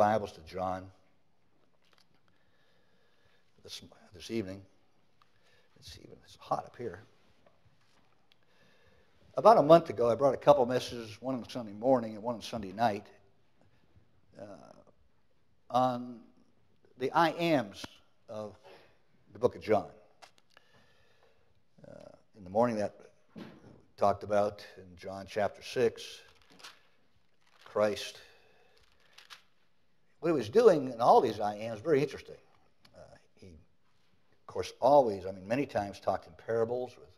Bibles to John this, this evening. It's even it's hot up here. About a month ago, I brought a couple messages, one on Sunday morning and one on Sunday night, uh, on the I ams of the book of John. Uh, in the morning, that talked about in John chapter 6, Christ. What he was doing in all these I ams very interesting. Uh, he, of course, always, I mean, many times talked in parables with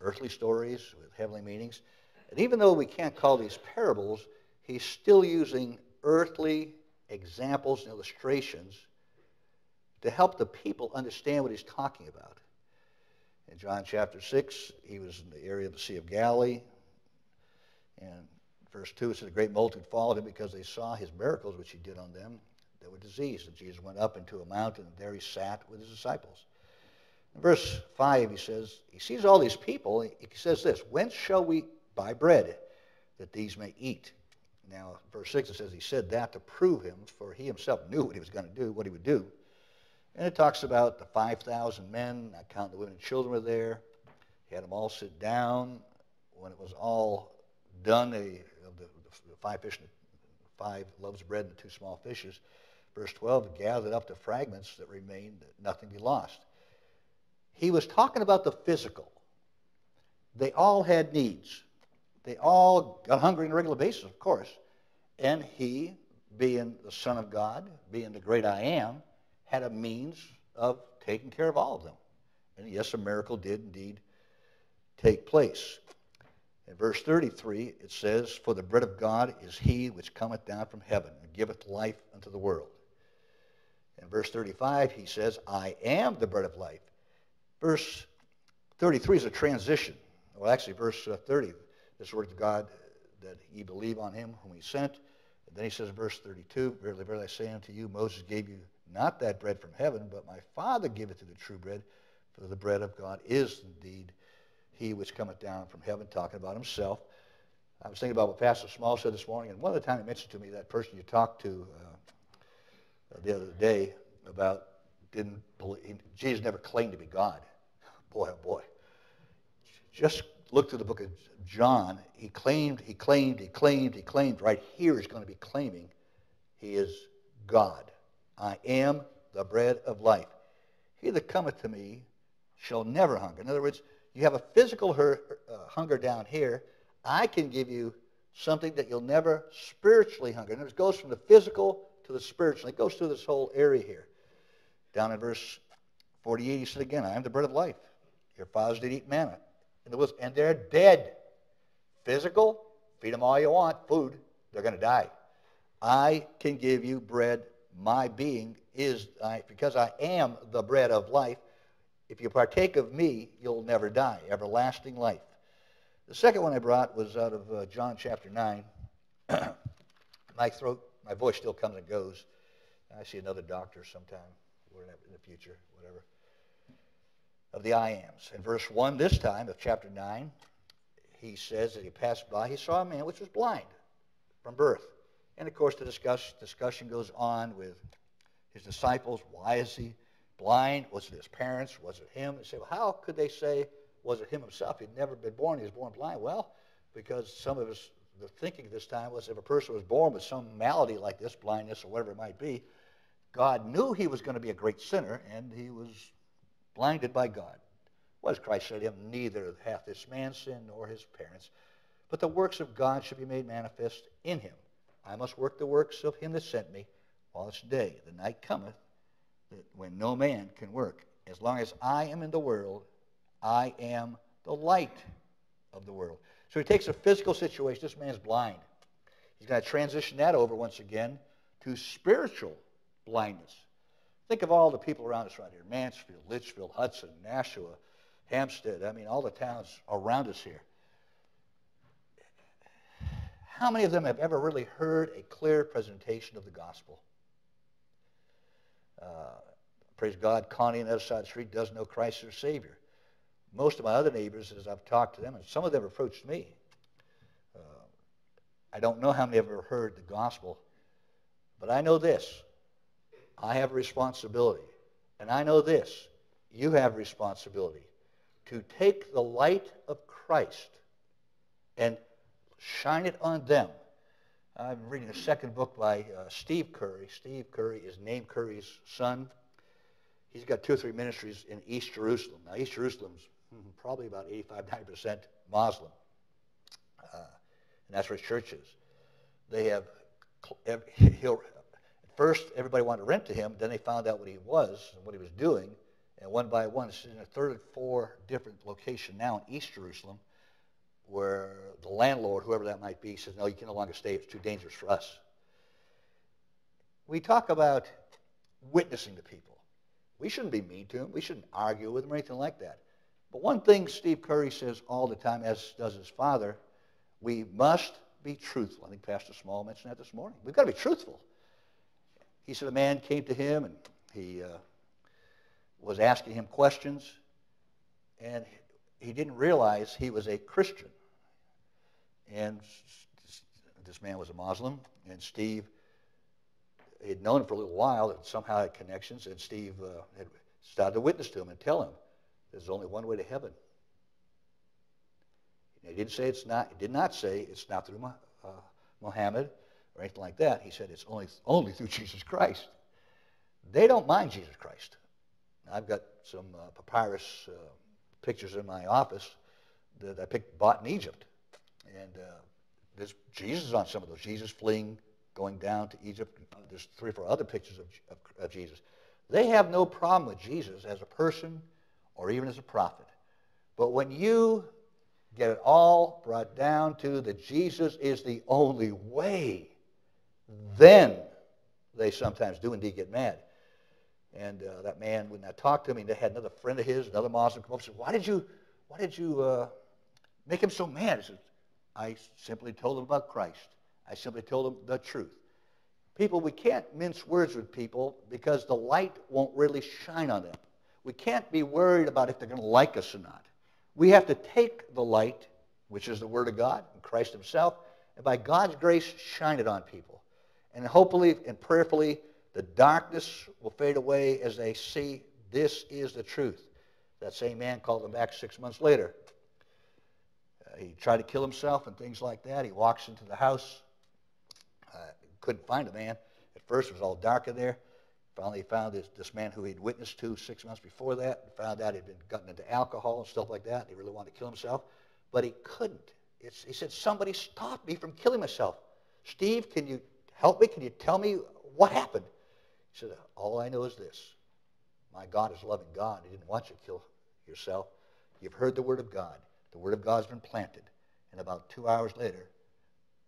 earthly stories with heavenly meanings. And even though we can't call these parables, he's still using earthly examples and illustrations to help the people understand what he's talking about. In John chapter 6, he was in the area of the Sea of Galilee. And verse 2, it says, A great multitude followed him because they saw his miracles which he did on them that were diseased. And Jesus went up into a mountain, and there he sat with his disciples. In verse 5, he says, He sees all these people. He says this, Whence shall we buy bread that these may eat? Now, verse 6, it says, He said that to prove him, for he himself knew what he was going to do, what he would do. And it talks about the 5,000 men, not counting the women and children were there. He had them all sit down. When it was all done, they, the, the five fish and five loaves of bread and the two small fishes, verse 12, gathered up the fragments that remained, that nothing be lost. He was talking about the physical. They all had needs. They all got hungry on a regular basis, of course. And he, being the Son of God, being the great I am, had a means of taking care of all of them. And yes, a miracle did indeed take place. In verse 33, it says, For the bread of God is he which cometh down from heaven and giveth life unto the world. In verse 35, he says, I am the bread of life. Verse 33 is a transition. Well, actually, verse uh, 30, this word of God, that ye believe on him whom he sent. And then he says, verse 32, Verily, verily, I say unto you, Moses gave you not that bread from heaven, but my Father giveth you the true bread. For the bread of God is indeed he which cometh down from heaven, talking about himself. I was thinking about what Pastor Small said this morning, and one of the time he mentioned to me that person you talked to uh, the other day about didn't believe, Jesus never claimed to be God. Boy, oh boy. Just look through the book of John. He claimed, he claimed, he claimed, he claimed. Right here he's going to be claiming he is God. I am the bread of life. He that cometh to me shall never hunger. In other words, you have a physical her, uh, hunger down here. I can give you something that you'll never spiritually hunger. And it goes from the physical to the spiritual. It goes through this whole area here. Down in verse 48, he said again, I am the bread of life. Your fathers did eat manna in the woods, and they're dead. Physical, feed them all you want, food, they're going to die. I can give you bread. My being is, I, because I am the bread of life. If you partake of me, you'll never die, everlasting life. The second one I brought was out of uh, John chapter 9. my throat, my voice still comes and goes. I see another doctor sometime in the future, whatever, of the I ams. In verse 1 this time of chapter 9, he says that he passed by, he saw a man which was blind from birth. And of course, the discuss, discussion goes on with his disciples. Why is he blind? Was it his parents? Was it him? They say, well, how could they say, was it him himself? He'd never been born. He was born blind. Well, because some of us, the thinking this time was if a person was born with some malady like this, blindness or whatever it might be, God knew he was going to be a great sinner, and he was blinded by God. Does Christ say to him? Neither hath this man sinned nor his parents, but the works of God should be made manifest in him. I must work the works of him that sent me while it's day. The night cometh that when no man can work. As long as I am in the world, I am the light of the world. So he takes a physical situation. This man's blind. He's going to transition that over once again to spiritual blindness. Think of all the people around us right here Mansfield, Litchfield, Hudson, Nashua, Hampstead. I mean, all the towns around us here. How many of them have ever really heard a clear presentation of the gospel? Uh, praise God, Connie on the other side of the street does know Christ as Savior. Most of my other neighbors, as I've talked to them, and some of them approached me, uh, I don't know how many have ever heard the gospel But I know this. I have a responsibility. And I know this. You have responsibility to take the light of Christ and shine it on them. I'm reading a second book by uh, Steve Khoury. Steve Khoury is Naim Khoury's son. He's got two or three ministries in East Jerusalem. Now, East Jerusalem's probably about 85, 90% Muslim. Uh, and that's where his church is. They have, he'll, at first, everybody wanted to rent to him. Then they found out what he was and what he was doing. And one by one, it's in a third or four different location now in East Jerusalem where the landlord, whoever that might be, says, no, you can no longer stay. It's too dangerous for us. We talk about witnessing to people. We shouldn't be mean to them. We shouldn't argue with them or anything like that. But one thing Steve Khoury says all the time, as does his father, we must be truthful. I think Pastor Small mentioned that this morning. We've got to be truthful. He said a man came to him and he uh, was asking him questions, and he didn't realize he was a Christian. And this man was a Muslim, and Steve had known him for a little while, and somehow had connections, and Steve uh, had started to witness to him and tell him there's only one way to heaven. He didn't say it's not. He did not say it's not through uh, Muhammad or anything like that. He said it's only only through Jesus Christ. They don't mind Jesus Christ. I've got some uh, papyrus uh, pictures in my office that I picked, bought in Egypt, and uh, there's Jesus on some of those. Jesus fleeing, going down to Egypt. There's three or four other pictures of, of, of Jesus. They have no problem with Jesus as a person or even as a prophet. But when you get it all brought down to that Jesus is the only way, then they sometimes do indeed get mad. And uh, that man, when I talked to him, he had another friend of his, another Muslim, come up and said, why did you, why did you uh, make him so mad? Said, I simply told them about Christ. I simply told them the truth. People, we can't mince words with people because the light won't really shine on them. We can't be worried about if they're going to like us or not. We have to take the light, which is the Word of God and Christ Himself, and by God's grace, shine it on people. And hopefully and prayerfully, the darkness will fade away as they see this is the truth. That same man called them back six months later. He tried to kill himself and things like that. He walks into the house. Uh, couldn't find a man. At first, it was all dark in there. Finally, he found this, this man who he'd witnessed to six months before that. And found out he'd been gotten into alcohol and stuff like that. He really wanted to kill himself, but he couldn't. It's, he said, "Somebody stopped me from killing myself." Steve, can you help me? Can you tell me what happened? He said, All I know is this my God is loving God. He didn't want you to kill yourself. You've heard the Word of God. The Word of God has been planted. And about two hours later,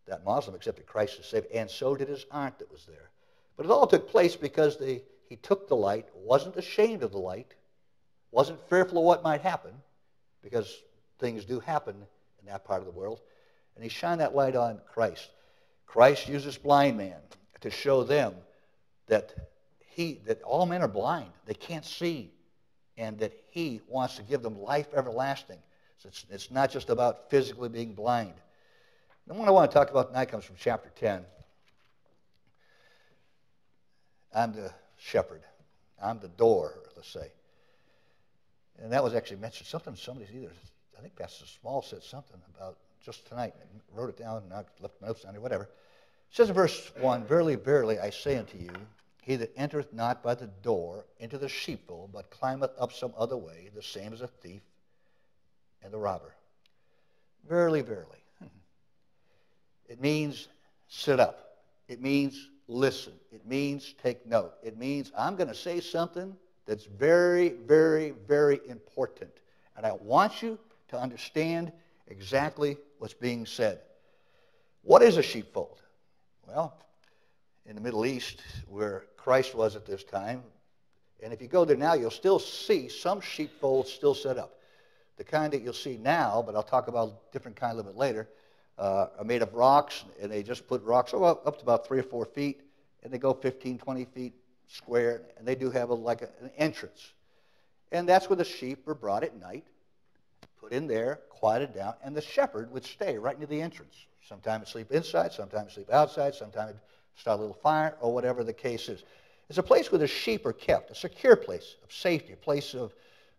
that Muslim accepted Christ as Savior, and so did his aunt that was there. But it all took place because he took the light, wasn't ashamed of the light, wasn't fearful of what might happen, because things do happen in that part of the world, and he shined that light on Christ. Christ used this blind man to show them that he, that all men are blind. They can't see. And that he wants to give them life everlasting. It's, it's not just about physically being blind. The one I want to talk about tonight comes from chapter 10. I'm the shepherd. I'm the door, let's say. And that was actually mentioned. Something somebody's either, I think Pastor Small said something about just tonight. I wrote it down and I left notes down there, whatever. It says in verse 1 Verily, verily, I say unto you, he that entereth not by the door into the sheepfold, but climbeth up some other way, the same as a thief and the robber. Verily, verily. It means sit up. It means listen. It means take note. It means I'm going to say something that's very, very, very important. And I want you to understand exactly what's being said. What is a sheepfold? Well, in the Middle East, where Christ was at this time. And if you go there now, you'll still see some sheepfolds still set up. The kind that you'll see now, but I'll talk about different kind a little bit later, uh, are made of rocks, and they just put rocks up, up to about three or four feet, and they go 15, 20 feet square, and they do have a, like a, an entrance. And that's where the sheep were brought at night, put in there, quieted down, and the shepherd would stay right near the entrance. Sometimes sleep inside, sometimes sleep outside, sometimes start a little fire, or whatever the case is. It's a place where the sheep are kept, a secure place of safety, a place of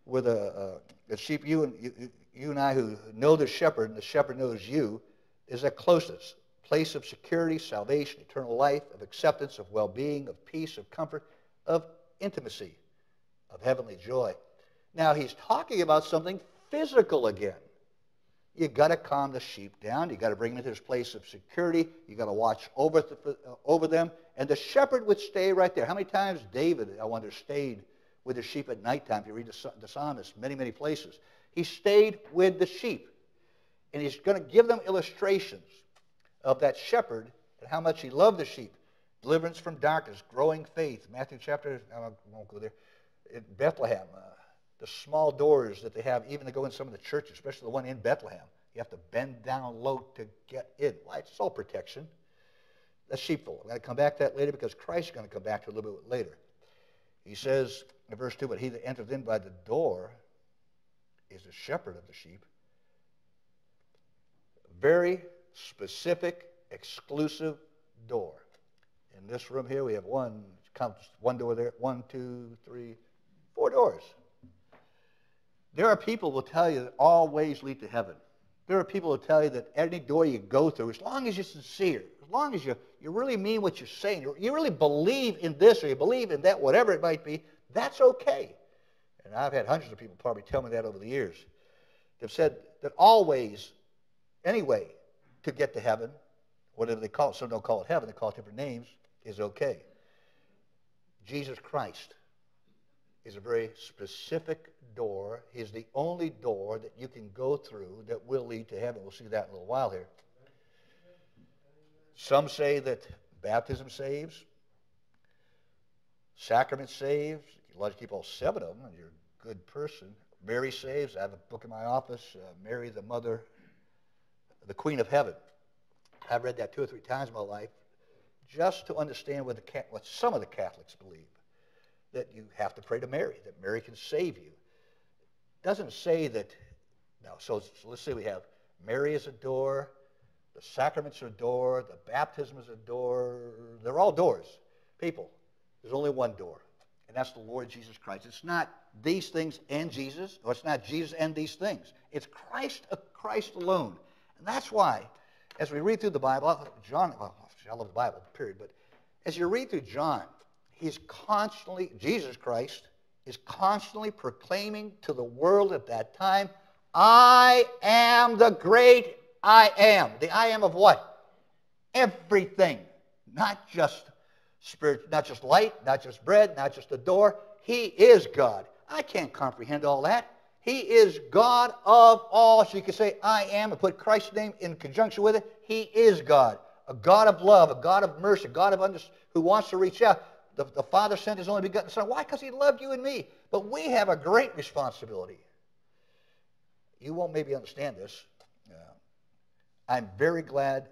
where the, uh, the sheep, you and, you, you and I who know the shepherd, and the shepherd knows you, is the closest place of security, salvation, eternal life, of acceptance, of well-being, of peace, of comfort, of intimacy, of heavenly joy. Now he's talking about something physical again. You got to calm the sheep down. You got to bring them to this place of security. You got to watch over, the, uh, over them. And the shepherd would stay right there. How many times David, I wonder, stayed with the sheep at nighttime? If you read the, the psalmist, many, many places. He stayed with the sheep. And he's going to give them illustrations of that shepherd and how much he loved the sheep. Deliverance from darkness, growing faith. Matthew chapter, I won't go there. In Bethlehem, uh, the small doors that they have, even to go in some of the churches, especially the one in Bethlehem. You have to bend down low to get in. Why? It's all protection. That's sheepfold. I'm going to come back to that later because Christ's going to come back to it a little bit later. He says in verse 2, But he that entereth in by the door is the shepherd of the sheep. Very specific, exclusive door. In this room here, we have one, one door there, one, two, three, four doors. There are people who will tell you that all ways lead to heaven. There are people who tell you that any door you go through, as long as you're sincere, as long as you, you really mean what you're saying, you really believe in this or you believe in that, whatever it might be, that's okay. And I've had hundreds of people probably tell me that over the years. They've said that always, anyway, to get to heaven, whatever they call it, some don't call it heaven, they call it different names, is okay. Jesus Christ is a very specific door. He's the only door that you can go through that will lead to heaven. We'll see that in a little while here. Some say that baptism saves, sacrament saves. Like to keep all seven of them, and you're a good person. Mary saves. I have a book in my office, uh, Mary, the Mother, the Queen of Heaven. I've read that two or three times in my life just to understand what, the, what some of the Catholics believe that you have to pray to Mary, that Mary can save you. It doesn't say that, no, so, so let's say we have Mary is a door, the sacraments are a door, the baptism is a door. They're all doors. People, there's only one door, and that's the Lord Jesus Christ. It's not these things and Jesus, or it's not Jesus and these things. It's Christ, uh, Christ alone. And that's why, as we read through the Bible, John, well, I love the Bible, period, but as you read through John, he's constantly, Jesus Christ is constantly proclaiming to the world at that time, I am the great I am. The I am of what? Everything. Not just spirit, not just light, not just bread, not just a door. He is God. I can't comprehend all that. He is God of all. So you can say, I am, and put Christ's name in conjunction with it. He is God. A God of love, a God of mercy, a God of under, who wants to reach out. The, the Father sent his only begotten Son. Why? Because he loved you and me. But we have a great responsibility. You won't maybe understand this. Uh, I'm very glad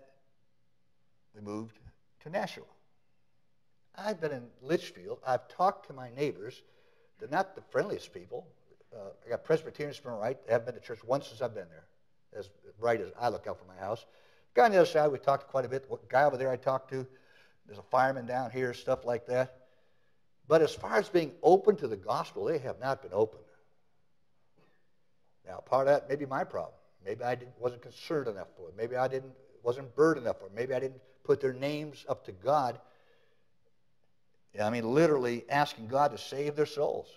we moved to Nashua. I've been in Litchfield. I've talked to my neighbors. They're not the friendliest people. Uh, I got Presbyterians from right. They haven't been to church once since I've been there, as bright as I look out from my house. Guy on the other side, we talked quite a bit. Guy over there I talked to. There's a fireman down here, stuff like that. But as far as being open to the gospel, they have not been open. Now, part of that may be my problem. Maybe I wasn't concerned enough for it. Maybe I didn't wasn't burdened enough for it. Maybe I didn't put their names up to God. I mean, literally asking God to save their souls.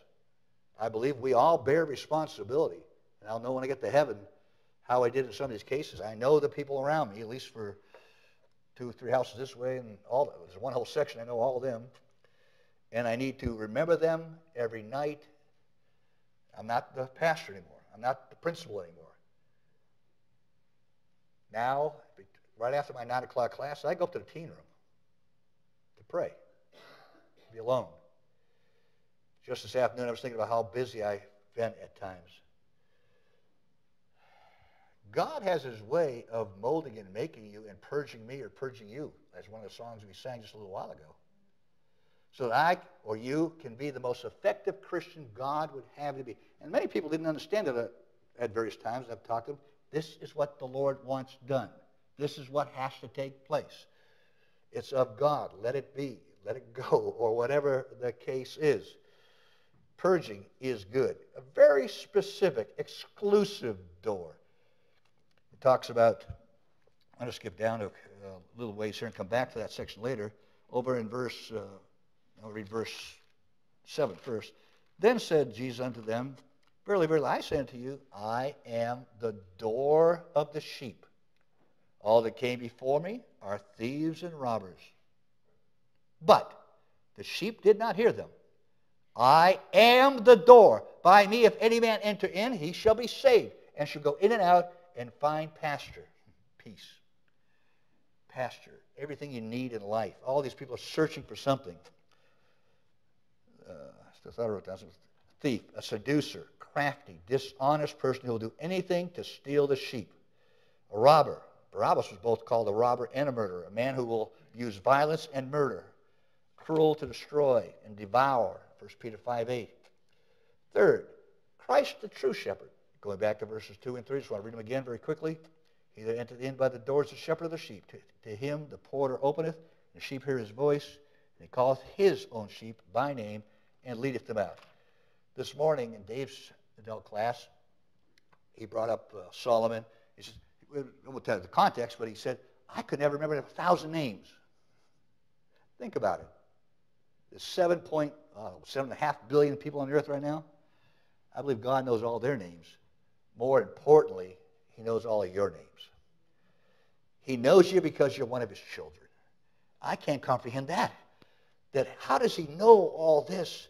I believe we all bear responsibility. And I'll know when I get to heaven how I did in some of these cases. I know the people around me, at least for two or three houses this way, and all there's one whole section I know all of them, and I need to remember them every night. I'm not the pastor anymore. I'm not the principal anymore. Now, right after my nine o'clock class, I go up to the teen room to pray, be alone. Just this afternoon, I was thinking about how busy I've been at times. God has his way of molding and making you and purging me or purging you. That's one of the songs we sang just a little while ago. So that I or you can be the most effective Christian God would have you to be. And many people didn't understand it at various times. I've talked to them. This is what the Lord wants done. This is what has to take place. It's of God. Let it be. Let it go, or whatever the case is. Purging is good. A very specific, exclusive door. It talks about, I'm going to skip down a, a little ways here and come back to that section later. Over in verse, uh, I'll read verse 7 first. Then said Jesus unto them, Verily, verily, I say unto you, I am the door of the sheep. All that came before me are thieves and robbers. But the sheep did not hear them. I am the door. By me, if any man enter in, he shall be saved, and shall go in and out and find pasture. Peace. Pasture. Everything you need in life. All these people are searching for something. Uh, I wrote down something. Thief, a seducer, crafty, dishonest person who will do anything to steal the sheep. A robber. Barabbas was both called a robber and a murderer, a man who will use violence and murder cruel to destroy and devour, 1 Peter 5 8. Third, Christ the true shepherd. Going back to verses 2 and 3, just want to read them again very quickly. He that entered in by the door is the shepherd of the sheep. To, to him the porter openeth, and the sheep hear his voice, and he calleth his own sheep by name, and leadeth them out. This morning in Dave's adult class, he brought up uh, Solomon. He says, we won't tell you the context, but he said, I could never remember a thousand names. Think about it. There's seven point, uh, seven and a half billion people on the earth right now. I believe God knows all their names. More importantly, He knows all of your names. He knows you because you're one of His children. I can't comprehend that. That how does He know all this?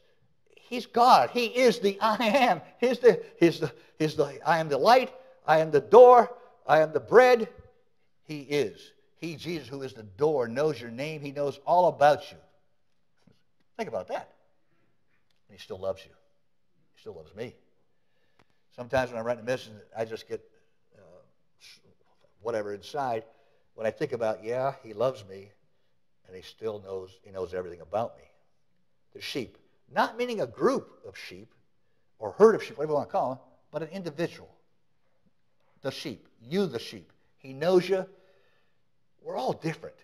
He's God. He is the I am. He's the, he's the, he's the I am the light. I am the door. I am the bread. He is. He, Jesus, who is the door, knows your name. He knows all about you. Think about that. And he still loves you. He still loves me. Sometimes when I'm writing a message, I just get uh, whatever inside. When I think about, yeah, he loves me, and he still knows, he knows everything about me. The sheep. Not meaning a group of sheep or herd of sheep, whatever you want to call them, but an individual. The sheep. You, the sheep. He knows you. We're all different.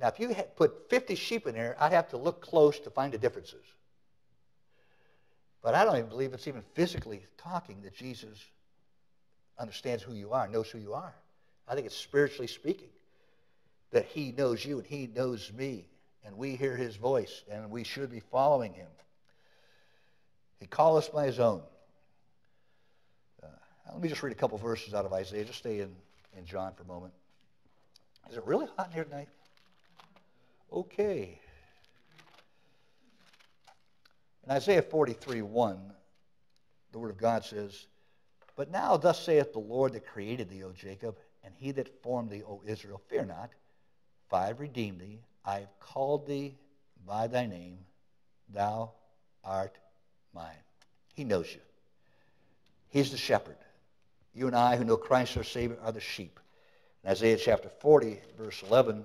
Now, if you had put 50 sheep in there, I'd have to look close to find the differences. But I don't even believe it's even physically talking that Jesus understands who you are, knows who you are. I think it's spiritually speaking that he knows you and he knows me, and we hear his voice, and we should be following him. He called us by his own. Uh, let me just read a couple verses out of Isaiah. Just stay in, in John for a moment. Is it really hot in here tonight? Okay. In Isaiah 43 1, the Word of God says, But now thus saith the Lord that created thee, O Jacob, and he that formed thee, O Israel, fear not, for I have redeemed thee. I have called thee by thy name. Thou art mine. He knows you. He's the shepherd. You and I, who know Christ our Savior, are the sheep. In Isaiah chapter 40, verse 11,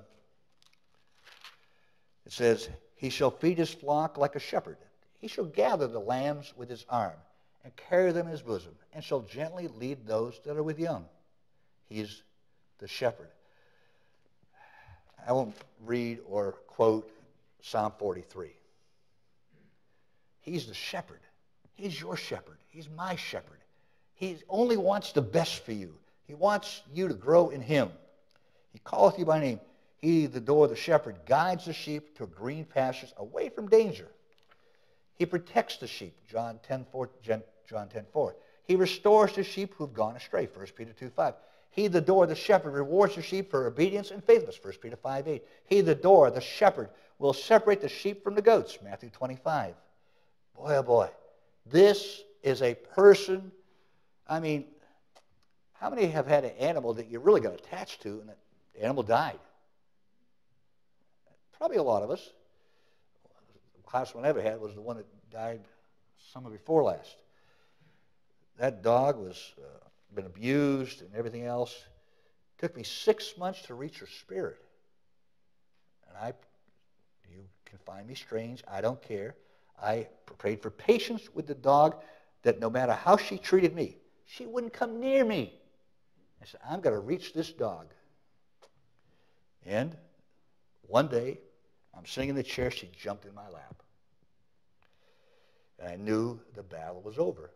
it says, He shall feed his flock like a shepherd. He shall gather the lambs with his arm and carry them in his bosom, and shall gently lead those that are with young. He's the shepherd. I won't read or quote Psalm 43. He's the shepherd. He's your shepherd. He's my shepherd. He only wants the best for you. He wants you to grow in him. He calleth you by name. He, the door, the shepherd, guides the sheep to green pastures away from danger. He protects the sheep, John 10, 4, John 10, 4. He restores the sheep who've gone astray, 1 Peter 2, 5. He, the door, the shepherd, rewards the sheep for obedience and faithfulness, 1 Peter 5, 8. He, the door, the shepherd, will separate the sheep from the goats, Matthew 25. Boy, oh boy. This is a person, I mean, how many have had an animal that you really got attached to and the animal died? Probably a lot of us. The last one I ever had was the one that died summer before last. That dog was uh, been abused and everything else. It took me six months to reach her spirit. And I, you can find me strange. I don't care. I prayed for patience with the dog that no matter how she treated me, she wouldn't come near me. I said, I'm going to reach this dog. And One day, I'm sitting in the chair, she jumped in my lap. And I knew the battle was over.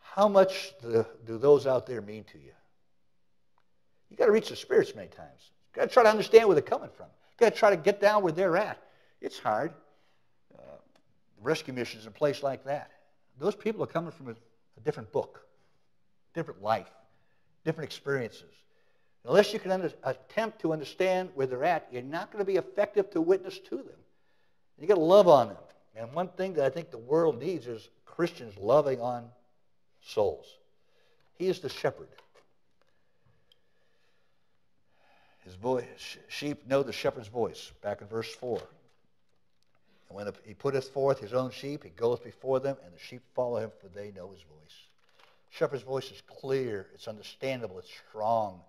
How much do, those out there mean to you? You've got to reach the spirits many times. You've got to try to understand where they're coming from. You've got to try to get down where they're at. It's hard. Uh, rescue missions in a place like that. Those people are coming from a, a different book, different life, different experiences. Unless you can under, attempt to understand where they're at, you're not going to be effective to witness to them. You've got to love on them. And one thing that I think the world needs is Christians loving on souls. He is the shepherd. His voice, sheep know the shepherd's voice, back in verse 4. And when he putteth forth his own sheep, he goeth before them, and the sheep follow him, for they know his voice. Shepherd's voice is clear, it's understandable, it's strong.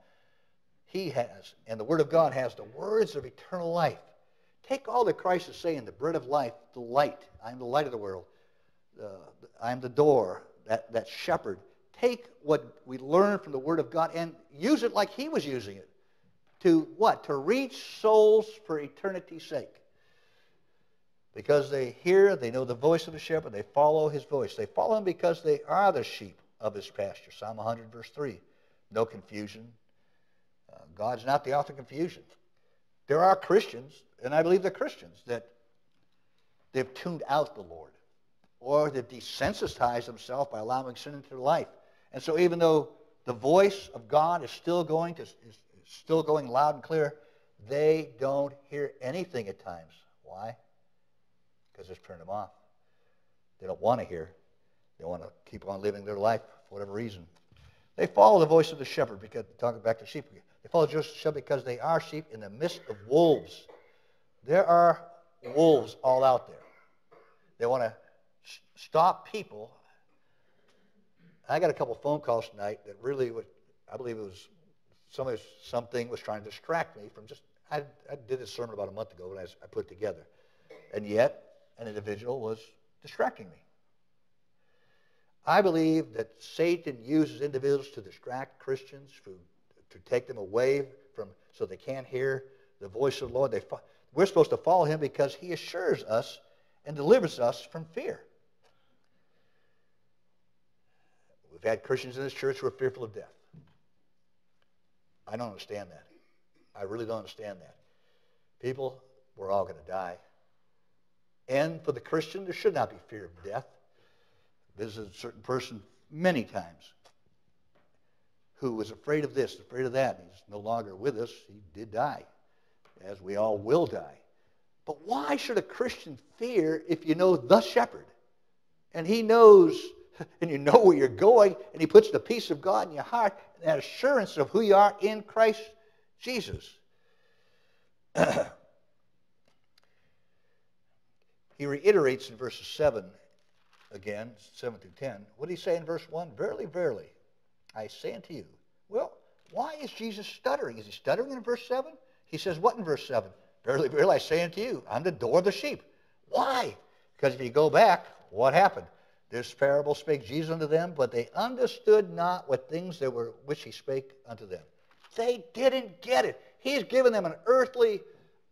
He has, and the Word of God has the words of eternal life. Take all that Christ is saying, the bread of life, the light. I am the light of the world. Uh, I am the door, that, that shepherd. Take what we learn from the Word of God and use it like he was using it. To what? To reach souls for eternity's sake. Because they hear, they know the voice of the shepherd, they follow his voice. They follow him because they are the sheep of his pasture. Psalm 100, verse 3. No confusion. God's not the author of confusion. There are Christians, and I believe they're Christians, that they've tuned out the Lord or they've desensitized themselves by allowing sin into their life. And so even though the voice of God is still going to, is still going loud and clear, they don't hear anything at times. Why? Because it's turned them off. They don't want to hear. They want to keep on living their life for whatever reason. They follow the voice of the shepherd because talking back to sheep. They follow shepherd because they are sheep in the midst of wolves. There are wolves all out there. They want to stop people. I got a couple phone calls tonight that really I believe it was somebody, something was trying to distract me from just, I, I did this sermon about a month ago when I, I put it together. And yet, an individual was distracting me. I believe that Satan uses individuals to distract Christians, to, to take them away from, so they can't hear the voice of the Lord. They, we're supposed to follow him because he assures us and delivers us from fear. We've had Christians in this church who are fearful of death. I don't understand that. I really don't understand that. People, we're all going to die. And for the Christian, there should not be fear of death. Visited a certain person many times who was afraid of this, afraid of that. He's no longer with us. He did die, as we all will die. But why should a Christian fear if you know the shepherd? And he knows, and you know where you're going, and he puts the peace of God in your heart, and that assurance of who you are in Christ Jesus. he reiterates in verses 7 again, 7 through 10. What did he say in verse 1? Verily, verily, I say unto you. Well, why is Jesus stuttering? Is he stuttering in verse 7? He says what in verse 7? Verily, verily, I say unto you, I'm the door of the sheep. Why? Because if you go back, what happened? This parable spake Jesus unto them, but they understood not what things there were which he spake unto them. They didn't get it. He's given them an earthly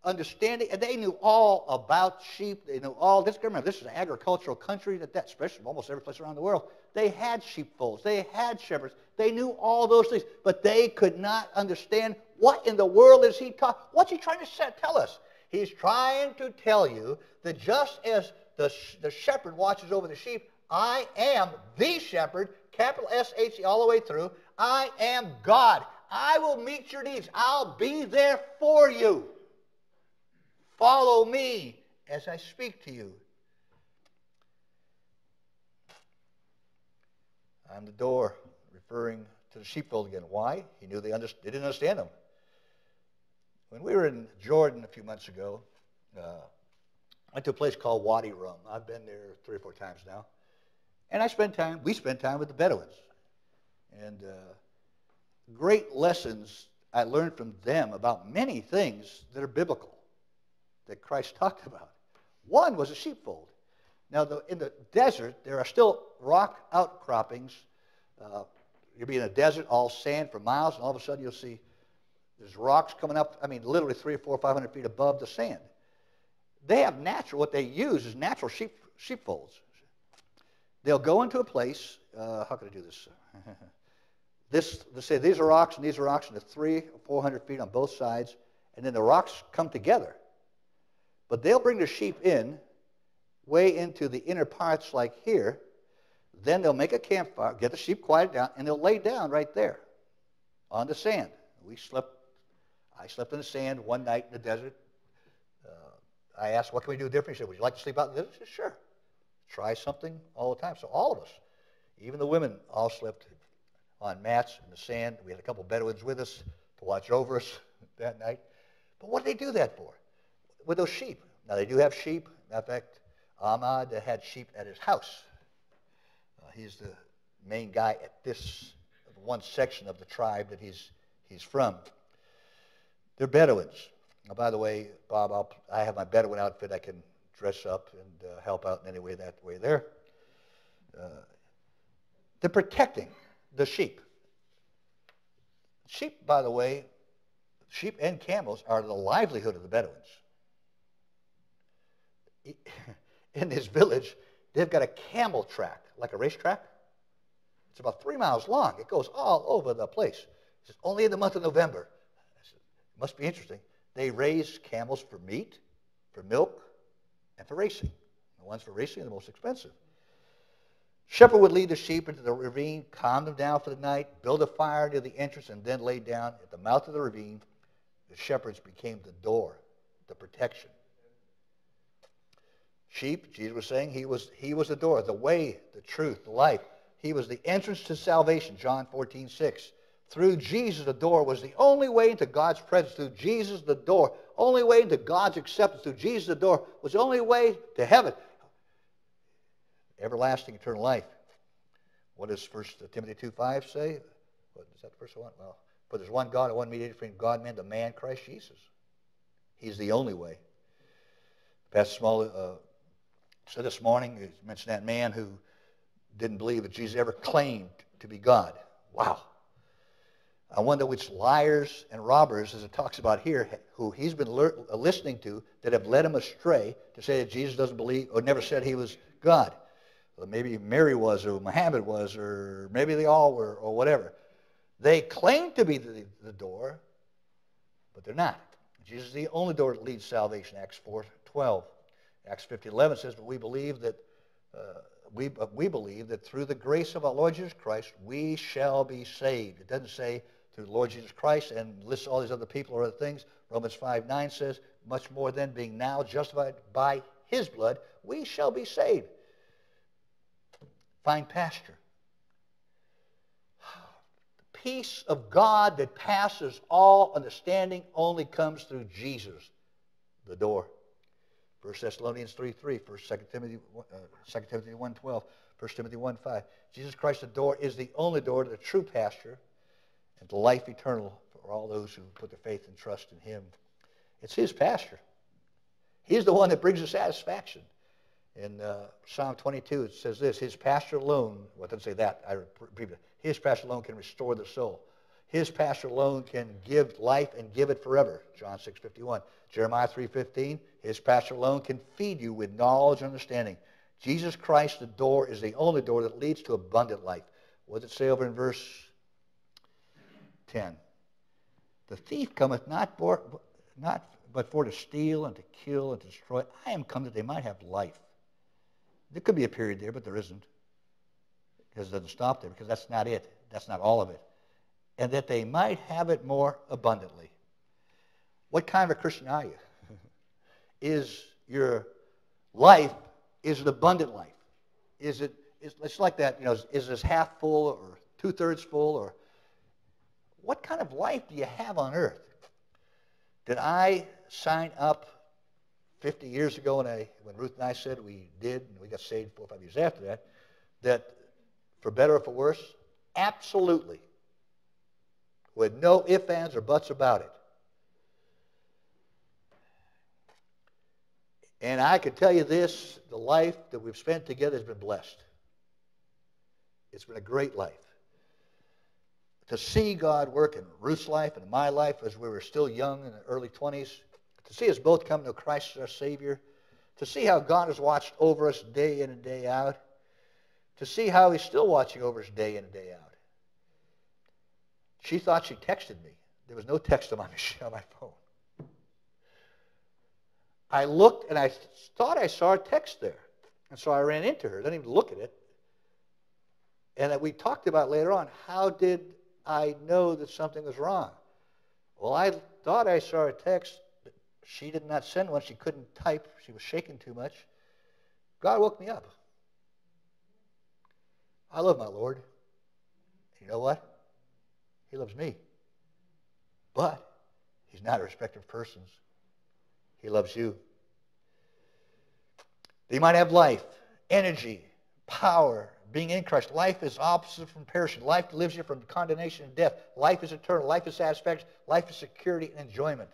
understanding, and they knew all about sheep. They knew all this. Remember, this is an agricultural country that, that especially almost every place around the world. They had sheepfolds. They had shepherds. They knew all those things, but they could not understand what in the world is he talking. What's he trying to tell us? He's trying to tell you that just as the, the shepherd watches over the sheep, I am the shepherd, capital S H E all the way through. I am God. I will meet your needs. I'll be there for you. Follow me as I speak to you. I'm the door, referring to the sheepfold again. Why? He knew they, they didn't understand him. When we were in Jordan a few months ago, uh, I went to a place called Wadi Rum. I've been there three or four times now. And I spent time, we spent time with the Bedouins. And uh, great lessons I learned from them about many things that are biblical that Christ talked about. One was a sheepfold. Now, the, in the desert, there are still rock outcroppings. Uh, you'll be in a desert, all sand for miles, and all of a sudden you'll see There's rocks coming up, I mean, literally three or four, or five hundred feet above the sand. They have natural, what they use is natural sheep, sheepfolds. They'll go into a place, uh, how can I do this? this, they say these are rocks and these are rocks, and they're three or four hundred feet on both sides, and then the rocks come together. But they'll bring the sheep in, way into the inner parts like here. Then they'll make a campfire, get the sheep quieted down, and they'll lay down right there on the sand. We slept, I slept in the sand one night in the desert. Uh, I asked, what can we do different? He said, would you like to sleep out in the desert? I said, sure. Try something all the time. So all of us, even the women, all slept on mats in the sand. We had a couple Bedouins with us to watch over us that night. But what did they do that for? With those sheep. Now, they do have sheep. Of fact, Ahmad had sheep at his house. He's the main guy at this one section of the tribe that he's, he's from. They're Bedouins. Now, by the way, Bob, I'll, i have my Bedouin outfit. I can dress up and uh, help out in any way that way there. Uh, they're protecting the sheep. Sheep, by the way, sheep and camels are the livelihood of the Bedouins. In this village, they've got a camel track, like a racetrack. It's about three miles long. It goes all over the place. It's only in the month of November. Said, must be interesting. They raise camels for meat, for milk, and for racing. The ones for racing are the most expensive. Shepherd would lead the sheep into the ravine, calm them down for the night, build a fire near the entrance, and then lay down at the mouth of the ravine. The shepherds became the door, the protection. Sheep, Jesus was saying, he was, he was the door, the way, the truth, the life. He was the entrance to salvation, John 14, 6. Through Jesus, the door was the only way into God's presence. Through Jesus, the door, only way into God's acceptance. Through Jesus, the door was the only way to heaven. Everlasting, eternal life. What does 1 Timothy 2, 5 say? What, is that the first one? Well, for there's one God and one mediator between God and man, the man Christ Jesus. He's the only way. Pastor Small uh, said this morning, you mentioned that man who didn't believe that Jesus ever claimed to be God. Wow. I wonder which liars and robbers, as it talks about here, who he's been listening to that have led him astray to say that Jesus doesn't believe or never said he was God. Well, maybe Mary was, or Muhammad was, or maybe they all were, or whatever. They claim to be the, the door, but they're not. Jesus is the only door that leads salvation, Acts 4 12. Acts 50 11 says, But we believe that. Uh, we, we believe that through the grace of our Lord Jesus Christ, we shall be saved. It doesn't say through the Lord Jesus Christ and lists all these other people or other things. Romans 5:9 says, much more than being now justified by his blood, we shall be saved. Find pasture. The peace of God that passes all understanding only comes through Jesus, the door. 1 Thessalonians 3 3, 1 2 Timothy, uh, 2 Timothy 1 12, 1 Timothy 1 5. Jesus Christ, the door, is the only door to the true pasture and to life eternal for all those who put their faith and trust in Him. It's His pasture. He's the one that brings us satisfaction. In uh, Psalm 22, it says this His pasture alone, well, it doesn't say that, I repeat. His pasture alone can restore the soul. His pasture alone can give life and give it forever. John 6, 51. Jeremiah 3, 15. His pasture alone can feed you with knowledge and understanding. Jesus Christ, the door, is the only door that leads to abundant life. What does it say over in verse 10? The thief cometh not, for, not but for to steal and to kill and to destroy. I am come that they might have life. There could be a period there, but there isn't. Because it doesn't stop there, because that's not it. That's not all of it and that they might have it more abundantly. What kind of a Christian are you? is your life, is it abundant life? Is it, is, it's like that, you know, is, is this half full or two-thirds full or what kind of life do you have on earth? Did I sign up 50 years ago when, I, when Ruth and I said we did, and we got saved four or five years after that, that for better or for worse? Absolutely with no ifs, ands, or buts about it. And I can tell you this the life that we've spent together has been blessed. It's been a great life. to see God work in Ruth's life and my life as we were still young in the early 20s, to see us both come to Christ as our Savior, to see how God has watched over us day in and day out, to see how He's still watching over us day in and day out. She thought she texted me. There was no text on my, on my phone. I looked and I thought I saw a text there. And so I ran into her. I didn't even look at it. And that we talked about later on how did I know that something was wrong? Well, I thought I saw a text. But She did not send one. She couldn't type. She was shaking too much. God woke me up. I love my Lord. You know what? He loves me. But he's not a respecter of persons. He loves you. You might have life, energy, power, being in Christ. Life is opposite from perishing. Life delivers you from condemnation and death. Life is eternal. Life is satisfaction. Life is security and enjoyment.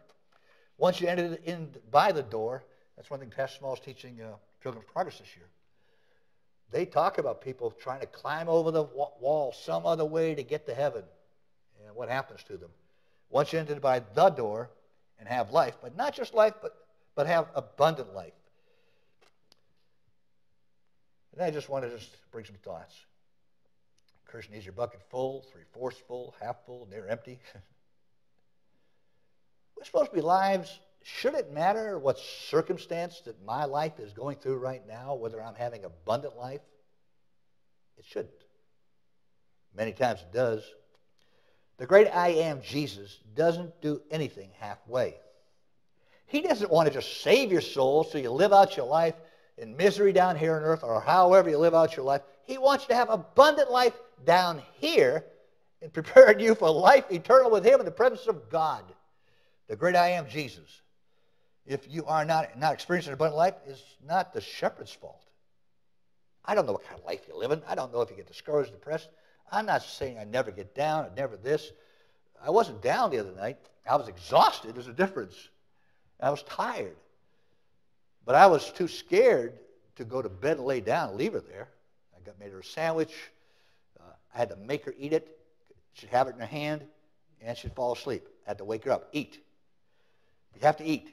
Once you enter in by the door, that's one thing Pastor Small is teaching uh, Pilgrim's Progress this year. They talk about people trying to climb over the wall some other way to get to heaven and what happens to them. Once you enter by the door and have life, but not just life, but, but have abundant life. And I just want to just bring some thoughts. Christian needs your bucket full, three-fourths full, half full, near empty. We're supposed to be lives. Should it matter what circumstance that my life is going through right now, whether I'm having abundant life? It shouldn't. Many times it does. The great I am Jesus doesn't do anything halfway. He doesn't want to just save your soul so you live out your life in misery down here on earth or however you live out your life. He wants you to have abundant life down here and preparing you for life eternal with Him in the presence of God. The great I am, Jesus. If you are not, not experiencing abundant life, it's not the shepherd's fault. I don't know what kind of life you're living. I don't know if you get discouraged, depressed. I'm not saying I never get down, I never this. I wasn't down the other night. I was exhausted. There's a difference. I was tired. But I was too scared to go to bed and lay down and leave her there. I got made her a sandwich. Uh, I had to make her eat it. She'd have it in her hand, and she'd fall asleep. I had to wake her up. Eat. You have to eat.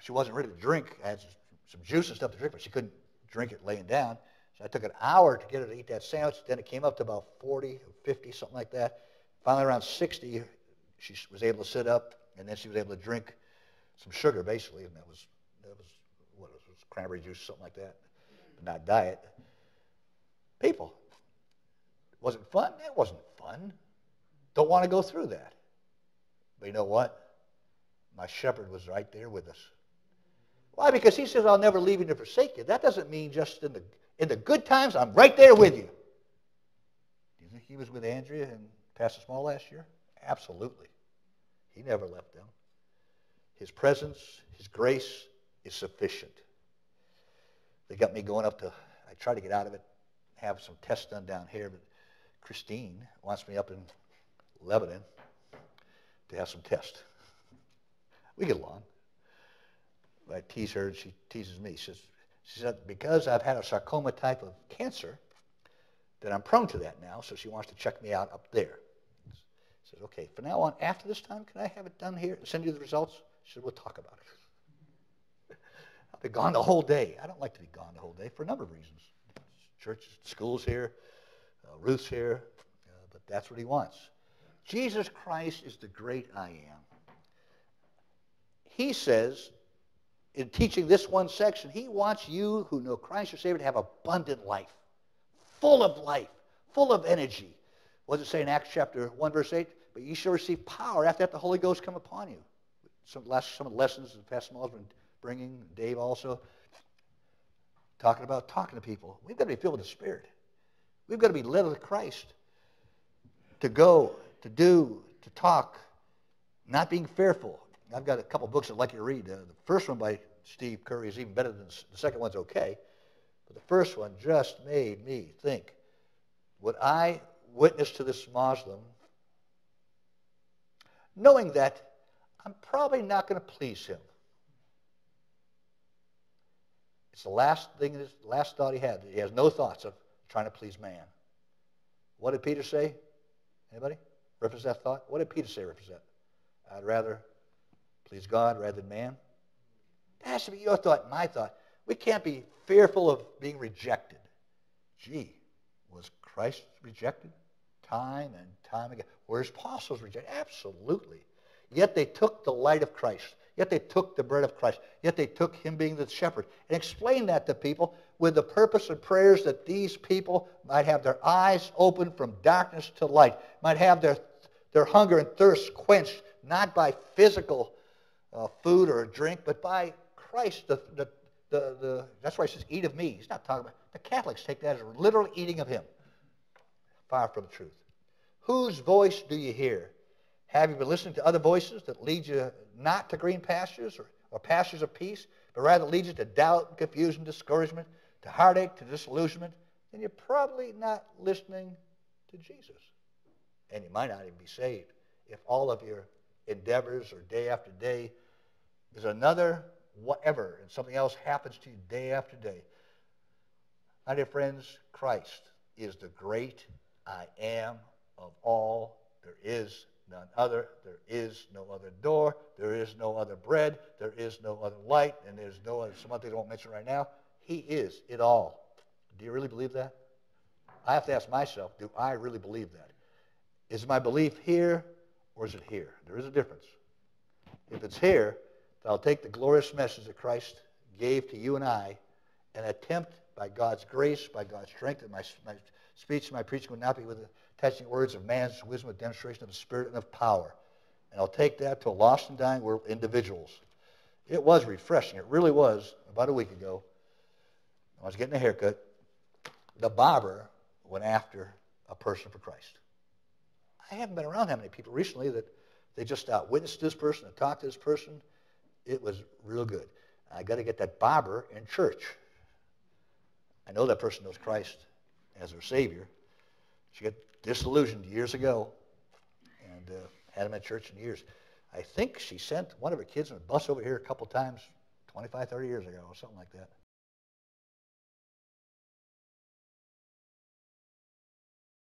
She wasn't ready to drink. I had some juice and stuff to drink, but she couldn't drink it laying down. So I took an hour to get her to eat that sandwich. Then it came up to about 40 50, something like that. Finally, around 60, she was able to sit up, and then she was able to drink some sugar, basically, and that was that was what it was cranberry juice, something like that, but not diet. People. It fun? It wasn't fun. Don't want to go through that. But you know what? My shepherd was right there with us. Why? Because he says, I'll never leave you to forsake you. That doesn't mean just in the, in the good times, I'm right there with you. Do you think he was with Andrea and Pastor Small last year? Absolutely. He never left them. His presence, his grace is sufficient. They got me going up to, I tried to get out of it, have some tests done down here, but Christine wants me up in Lebanon to have some tests. We get along. I tease her and she teases me. She says, she said, because I've had a sarcoma type of cancer, that I'm prone to that now, so she wants to check me out up there. She says, okay, from now on, after this time, can I have it done here and send you the results? She said, we'll talk about it I'll be gone the whole day. I don't like to be gone the whole day for a number of reasons. Church, school's here, uh, Ruth's here, uh, but that's what he wants. Jesus Christ is the great I am. He says, in teaching this one section, he wants you who know Christ your Savior to have abundant life, full of life, full of energy. What does it say in Acts chapter 1, verse 8? But you shall receive power after that the Holy Ghost come upon you. Some, last, some of the lessons that Pastor Small's been bringing, Dave also, talking about talking to people. We've got to be filled with the Spirit. We've got to be led with Christ to go, to do, to talk, not being fearful. I've got a couple books I'd like you to read. Uh, the first one by Steve Khoury is even better than the second one's okay. But the first one just made me think, would I witness to this Muslim knowing that I'm probably not going to please him? It's the last thing, the last thought he had. He has no thoughts of trying to please man. What did Peter say? Anybody? represent that thought? What did Peter say represent? I'd rather please God rather than man. That to be your thought, my thought. We can't be fearful of being rejected. Gee, was Christ rejected? Time and time again. Were his apostles rejected? Absolutely. Yet they took the light of Christ. Yet they took the bread of Christ. Yet they took him being the shepherd and explained that to people with the purpose of prayers that these people might have their eyes open from darkness to light, might have their, their hunger and thirst quenched, not by physical uh, food or a drink, but by Christ. The, the, the, the, that's why he says, eat of me. He's not talking about, the Catholics take that as literal eating of him. Far from the truth. Whose voice do you hear? Have you been listening to other voices that lead you not to green pastures or, or pastures of peace, but rather lead you to doubt, confusion, discouragement, to heartache, to disillusionment? Then you're probably not listening to Jesus. And you might not even be saved if all of your endeavors or day after day there's another whatever and something else happens to you day after day. My dear friends, Christ is the great I am of all. There is none other. There is no other door. There is no other bread. There is no other light. And there's no other, some other I won't mention right now. He is it all. Do you really believe that? I have to ask myself, do I really believe that? Is my belief here or is it here? There is a difference. If it's here, then I'll take the glorious message that Christ gave to you and I and attempt by God's grace, by God's strength, that my, my speech and my preaching would not be with the touching words of man's wisdom, a demonstration of the Spirit and of power. And I'll take that to a lost and dying world, individuals. It was refreshing. It really was about a week ago. I was getting a haircut. The barber went after a person for Christ. I haven't been around that many people recently that they just uh, witnessed this person and talked to this person. It was real good. I got to get that barber in church. I know that person knows Christ as their Savior. She got disillusioned years ago and uh, had him at church in years. I think she sent one of her kids on a bus over here a couple times 25, 30 years ago or something like that.